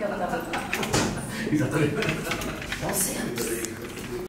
やっとり。